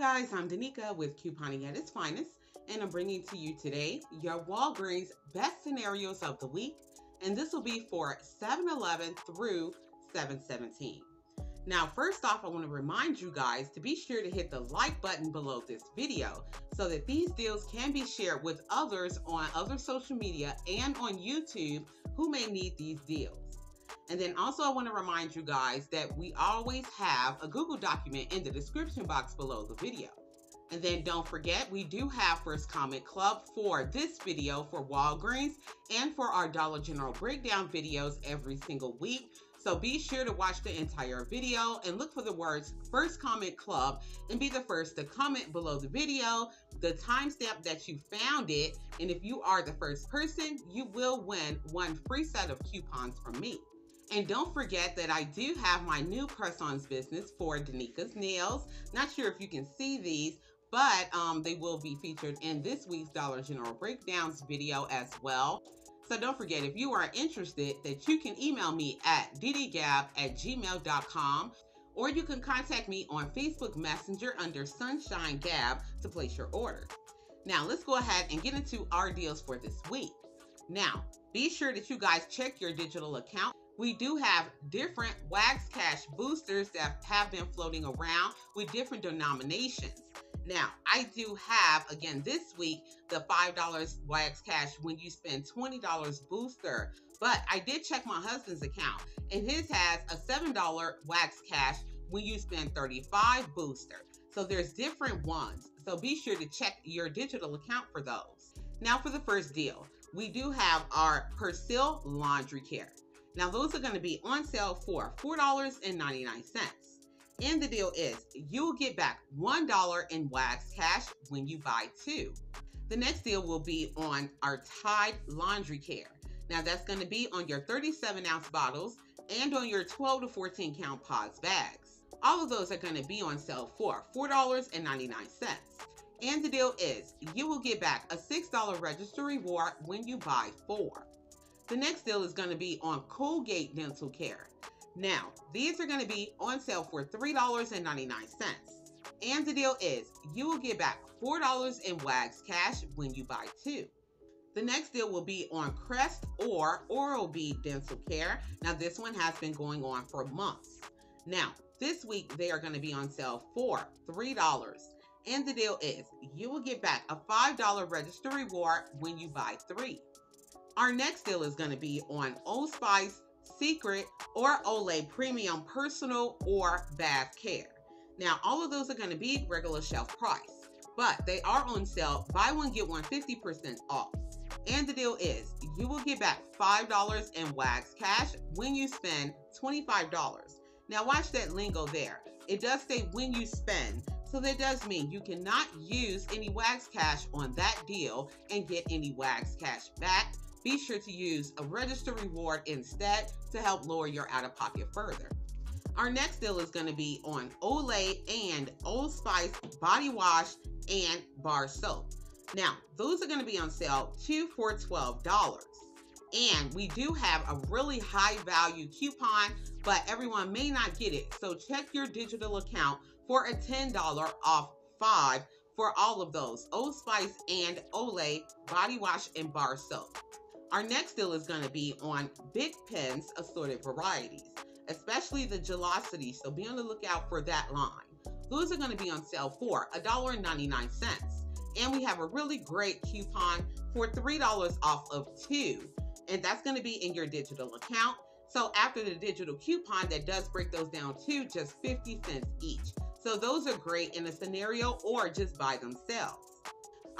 Danica with Couponing at its finest, and I'm bringing to you today your Walgreens best scenarios of the week, and this will be for 7-Eleven through 7-17. Now, first off, I want to remind you guys to be sure to hit the like button below this video so that these deals can be shared with others on other social media and on YouTube who may need these deals. And then also I want to remind you guys that we always have a Google document in the description box below the video. And then don't forget, we do have First Comment Club for this video for Walgreens and for our Dollar General breakdown videos every single week. So be sure to watch the entire video and look for the words First Comment Club and be the first to comment below the video, the timestamp that you found it, and if you are the first person, you will win one free set of coupons from me. And don't forget that I do have my new press-ons business for Danica's Nails. Not sure if you can see these, but um, they will be featured in this week's Dollar General Breakdowns video as well. So don't forget, if you are interested, that you can email me at ddgabb at gmail.com or you can contact me on Facebook Messenger under Sunshine Gabb to place your order. Now, let's go ahead and get into our deals for this week. Now, be sure that you guys check your digital account we do have different Wags Cash boosters that have been floating around with different denominations. Now, I do have, again, this week, the $5 Wags Cash when you spend $20 booster. But I did check my husband's account, and his has a $7 Wags Cash when you spend 35 booster. So there's different ones. So be sure to check your digital account for those. Now for the first deal, we do have our Persil Laundry Care. Now, those are going to be on sale for $4.99. And the deal is you'll get back $1 in Wags Cash when you buy two. The next deal will be on our Tide Laundry Care. Now, that's going to be on your 37 ounce bottles and on your 12 to 14 count pods bags. All of those are going to be on sale for $4.99. And the deal is you will get back a $6 register reward when you buy four. The next deal is going to be on Colgate Dental Care. Now, these are going to be on sale for $3.99. And the deal is you will get back $4 in Wags Cash when you buy two. The next deal will be on Crest or Oral-B Dental Care. Now, this one has been going on for months. Now, this week they are going to be on sale for $3. And the deal is you will get back a $5 register reward when you buy three. Our next deal is going to be on Old Spice, Secret, or Olay Premium Personal or Bath Care. Now, all of those are going to be regular shelf price, but they are on sale. Buy one, get one 50% off. And the deal is you will get back $5 in Wags Cash when you spend $25. Now, watch that lingo there. It does say when you spend, so that does mean you cannot use any Wags Cash on that deal and get any Wags Cash back be sure to use a register reward instead to help lower your out of pocket further. Our next deal is going to be on Olay and Old Spice body wash and bar soap. Now, those are going to be on sale two for $12. And we do have a really high value coupon, but everyone may not get it. So check your digital account for a $10 off five for all of those Old Spice and Olay body wash and bar soap. Our next deal is going to be on Bic Pens assorted varieties, especially the Gel-ocity, so be on the lookout for that line. Those are going to be on sale for $1.99. And we have a really great coupon for $3 off of two. And that's going to be in your digital account. So after the digital coupon, that does break those down to just 50 cents each. So those are great in a scenario or just by themselves.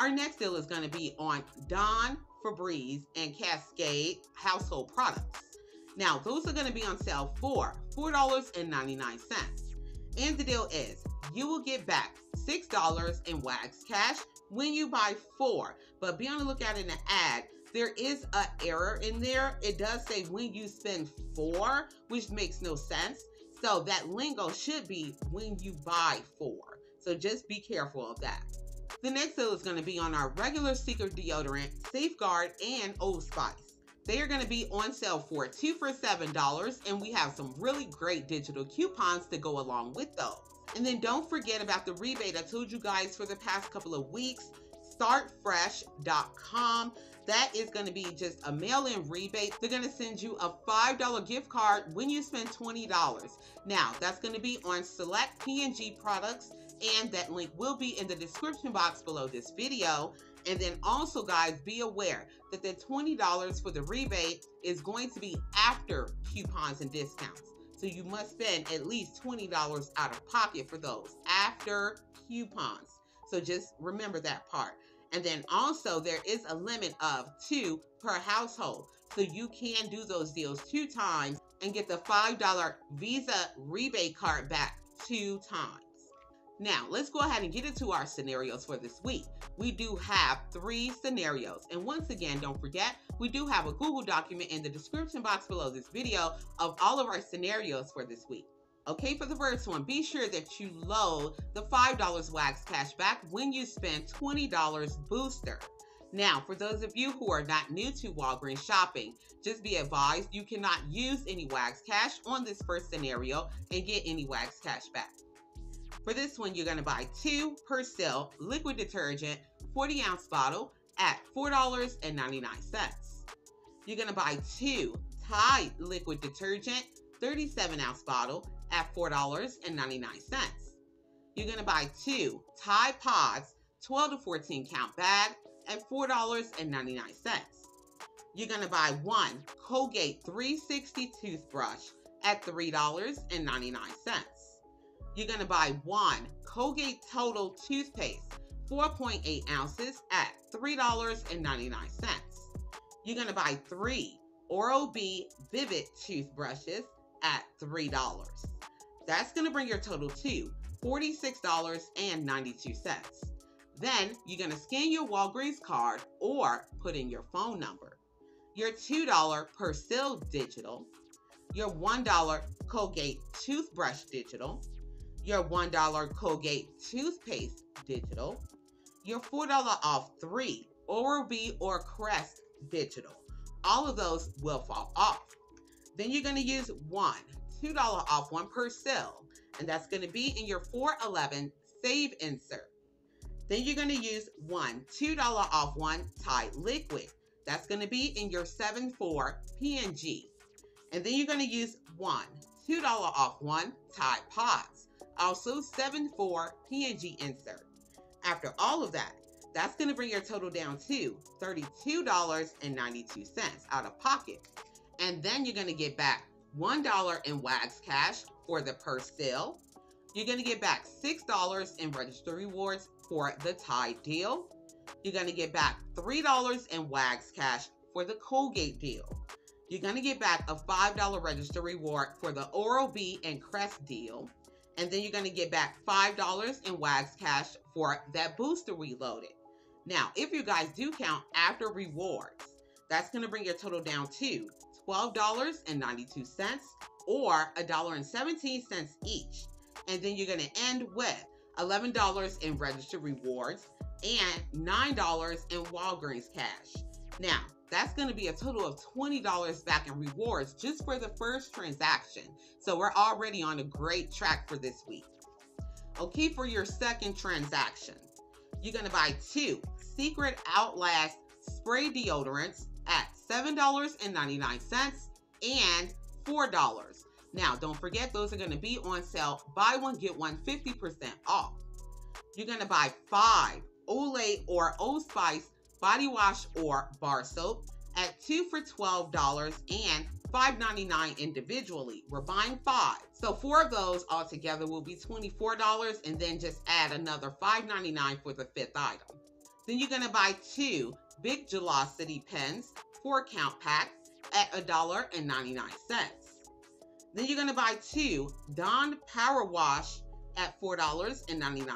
Our next deal is going to be on Dawn Febreze, and Cascade household products. Now, those are going to be on sale for $4.99. And the deal is you will get back $6 in Wags Cash when you buy four. But be on the lookout in the ad. There is an error in there. It does say when you spend four, which makes no sense. So that lingo should be when you buy four. So just be careful of that. The next sale is going to be on our regular Secret deodorant, Safeguard, and Old Spice. They are going to be on sale for two for $7, and we have some really great digital coupons to go along with those. And then don't forget about the rebate I told you guys for the past couple of weeks. Startfresh.com. That is going to be just a mail in rebate. They're going to send you a $5 gift card when you spend $20. Now, that's going to be on select P&G products, and that link will be in the description box below this video. And then also, guys, be aware that the $20 for the rebate is going to be after coupons and discounts. So you must spend at least $20 out of pocket for those after coupons. So just remember that part. And then also there is a limit of two per household. So you can do those deals two times and get the $5 Visa rebate card back two times. Now, let's go ahead and get into our scenarios for this week. We do have three scenarios. And once again, don't forget, we do have a Google document in the description box below this video of all of our scenarios for this week. Okay, for the first one, be sure that you load the $5 Wags cash back when you spend $20 booster. Now, for those of you who are not new to Walgreens shopping, just be advised you cannot use any Wags Cash on this first scenario and get any Wags Cash back. For this one, you're to buy two Persil liquid detergent 40 ounce bottle at $4.99. You're to buy two Tide liquid detergent 37 ounce bottle at $4.99. You're to buy two Tide Pods 12 to 14 count bag at $4.99. You're to buy one Colgate 360 toothbrush at $3.99 you're going to buy one Colgate Total toothpaste, 4.8 ounces at $3.99. You're going to buy three Oral-B Vivid toothbrushes at $3. That's going to bring your total to $46.92. Then you're going to scan your Walgreens card or put in your phone number. Your $2 Persil digital, your $1 Colgate toothbrush digital, your $1 Colgate toothpaste digital, your $4 off three Oral-B or Crest digital. All of those will fall off. Then you're going to use one $2 off one Persil, and that's going to be in your 411 save insert. Then you're going to use one $2 off one Tide liquid. That's going to be in your 74 P&G. And then you're going to use one $2 off one Tide Pods also 7-4 P&G insert. After all of that, that's going to bring your total down to $32.92 out of pocket. And then you're going to get back $1 in Wags cash for the Persil. You're going to get back $6 in register rewards for the Tide deal. You're going to get back $3 in Wags cash for the Colgate deal. You're going to get back a $5 register reward for the Oral-B and Crest deal and then you're going to get back $5 in Wags Cash for that booster reloaded. Now, if you guys do count after rewards, that's going to bring your total down to $12.92 or $1.17 each. And then you're going to end with $11 in registered rewards and $9 in Walgreens cash. Now, that's going to be a total of $20 back in rewards just for the first transaction. So we're already on a great track for this week. Okay, for your second transaction, you're going to buy two Secret Outlast spray deodorants at $7.99 and $4. Now, don't forget, those are going to be on sale. Buy one, get one 50% off. You're going to buy five Olay or Old Spice body wash or bar soap at two for $12 and $5.99 individually. We're buying five. So four of those altogether will be $24 and then just add another $5.99 for the fifth item. Then you're going to buy two Bic Gel-ocity pens, four count packs at $1.99. Then you're going to buy two Dawn Power Wash at $4.99.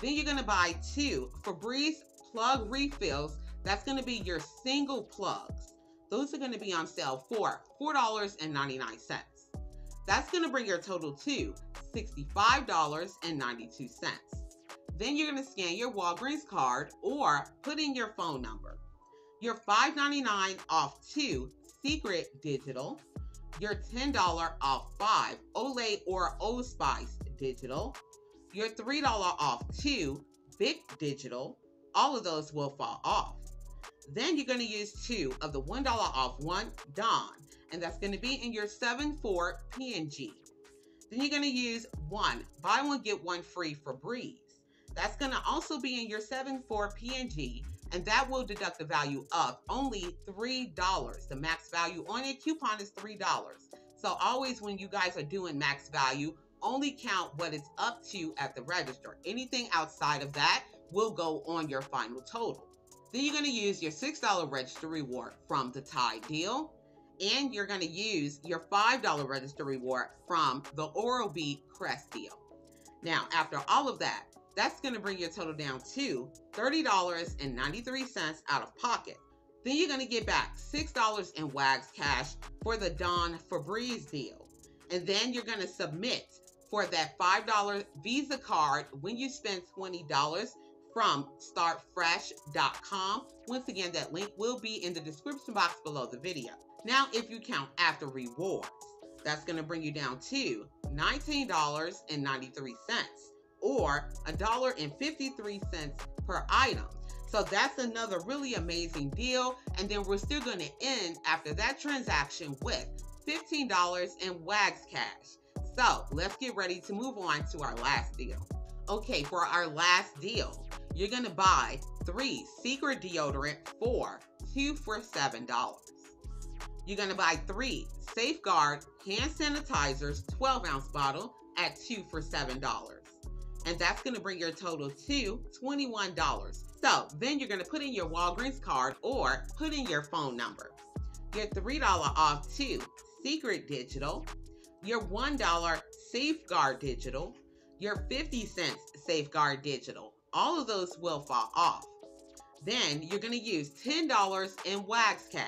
Then you're going to buy two Febreze plug refills, that's going to be your single plugs. Those are going to be on sale for $4.99. That's going to bring your total to $65.92. Then you're going to scan your Walgreens card or put in your phone number. Your $5.99 off two Secret Digital, your $10 off five Olay or Old Spice Digital. Your $3 off two Bic Digital. All of those will fall off. Then you're going to use two of the $1 off one Dawn, and that's going to be in your 7-4 P&G. Then you're going to use one, buy one, get one free Febreze. That's going to also be in your 7-4 P&G, and that will deduct the value of only $3. The max value on a coupon is $3. So always when you guys are doing max value, only count what it's up to at the register. Anything outside of that will go on your final total. Then you're going to use your $6 register reward from the Tide deal. And you're going to use your $5 register reward from the Oral-B Crest deal. Now, after all of that, that's going to bring your total down to $30.93 out of pocket. Then you're going to get back $6 in Wags cash for the Dawn Febreze deal. And then you're going to submit for that $5 Visa card when you spend $20 from startfresh.com. Once again, that link will be in the description box below the video. Now, if you count after rewards, that's going to bring you down to $19.93 or $1.53 per item. So that's another really amazing deal. And then we're still going to end after that transaction with $15 in Wags Cash. So let's get ready to move on to our last deal. Okay, for our last deal, you're going to buy three secret deodorant for two for $7. You're going to buy three Safeguard hand sanitizers, 12 ounce bottle at two for $7 and that's going to bring your total to $21. So then you're going to put in your Walgreens card or put in your phone number. Your $3 off to Secret Digital, your $1 Safeguard Digital, your 50 cents Safeguard Digital. All of those will fall off. Then you're going to use $10 in Wags Cash.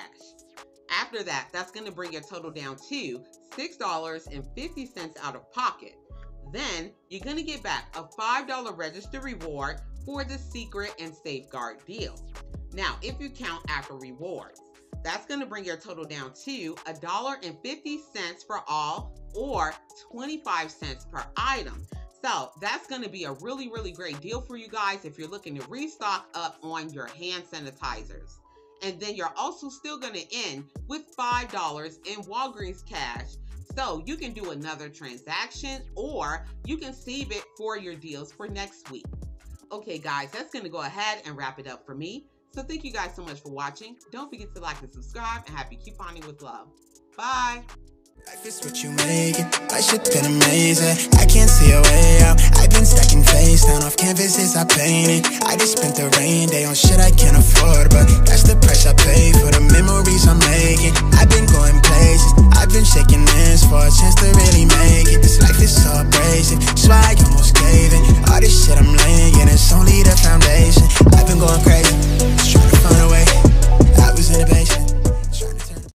After that, that's going to bring your total down to $6.50 out of pocket. Then you're going to get back a $5 register reward for the secret and safeguard deal. Now, if you count after rewards, that's going to bring your total down to $1.50 for all or 25 cents per item. So that's going to be a really, really great deal for you guys if you're looking to restock up on your hand sanitizers. And then you're also still going to end with $5 in Walgreens cash so you can do another transaction or you can save it for your deals for next week. Okay, guys, that's going to go ahead and wrap it up for me. So thank you guys so much for watching. Don't forget to like and subscribe and happy couponing with love. Bye. Life is what you make it. My shit been amazing. I can't see a way out. I've been stacking face down off canvases I painted. I just spent the rain day on shit I can't afford, but that's the price I pay for the memories I'm making. I've been going places. I've been shaking hands for a chance to really make it. This life is so abrasive. Swag almost gave it. All this shit I'm laying, it's only the foundation. I've been going crazy.